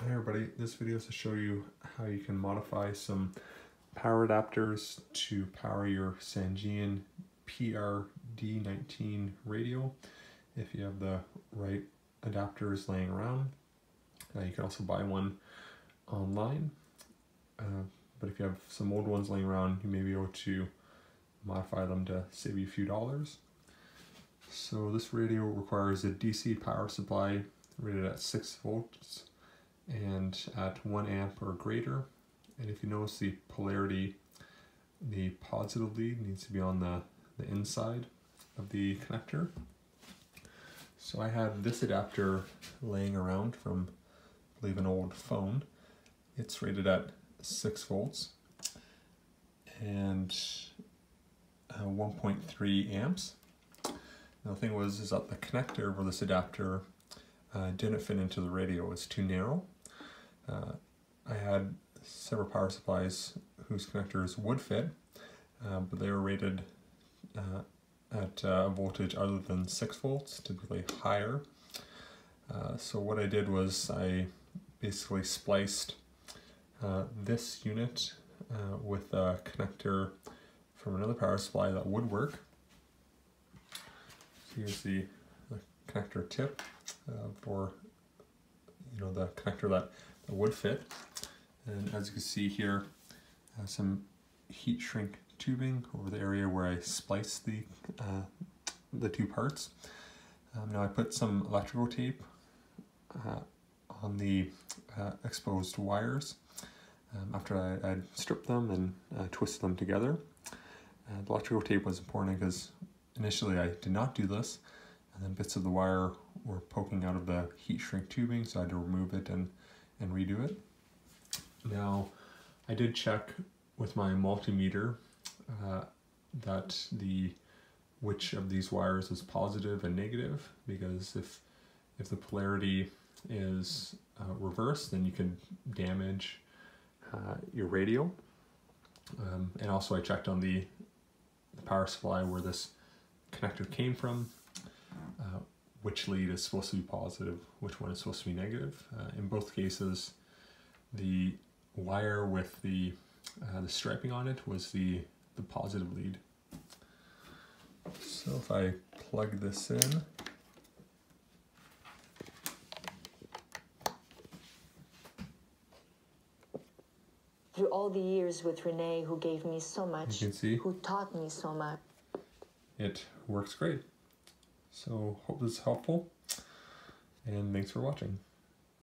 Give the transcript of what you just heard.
Hi everybody, this video is to show you how you can modify some power adapters to power your Sangean PRD19 radio if you have the right adapters laying around. Uh, you can also buy one online, uh, but if you have some old ones laying around, you may be able to modify them to save you a few dollars. So this radio requires a DC power supply rated at 6 volts and at 1 amp or greater. And if you notice the polarity, the positive lead needs to be on the, the inside of the connector. So I had this adapter laying around from, I believe, an old phone. It's rated at 6 volts and uh, 1.3 amps. The thing was is that the connector for this adapter uh, didn't fit into the radio, It's too narrow. Uh, I had several power supplies whose connectors would fit, uh, but they were rated uh, at uh, a voltage other than 6 volts, typically higher. Uh, so what I did was I basically spliced this unit with a connector from another power supply that would work. Here's the, the connector tip for you know the connector that would fit. And as you can see here, uh, some heat shrink tubing over the area where I spliced the, uh, the two parts. Um, now I put some electrical tape uh, on the uh, exposed wires um, after I, I'd stripped them and uh, twisted them together. the electrical tape was important because initially I did not do this and then bits of the wire were poking out of the heat shrink tubing so I had to remove it and and redo it. Now, I did check with my multimeter uh, that the which of these wires is positive and negative because if if the polarity is uh, reversed then you can damage uh, your radio um, and also I checked on the, the, power supply where this connector came from which lead is supposed to be positive, which one is supposed to be negative. Uh, in both cases, the wire with the, uh, the striping on it was the, the positive lead. So if I plug this in, through all the years with Renee, who gave me so much, who taught me so much. It works great. So hope this is helpful and thanks for watching.